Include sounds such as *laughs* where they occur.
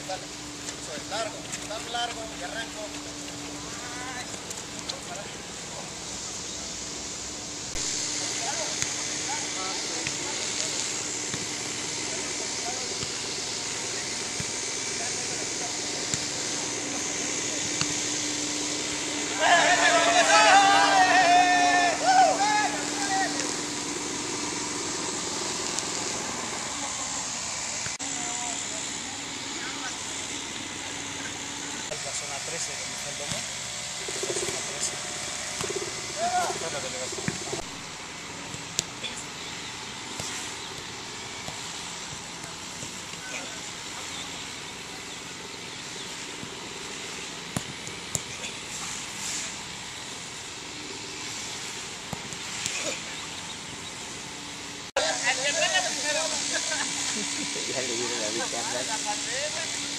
Eso es largo, tan largo y arranco. 13, donde está el domo. La zona 13. Esta es la delegación. Ya le dieron la vista. *laughs*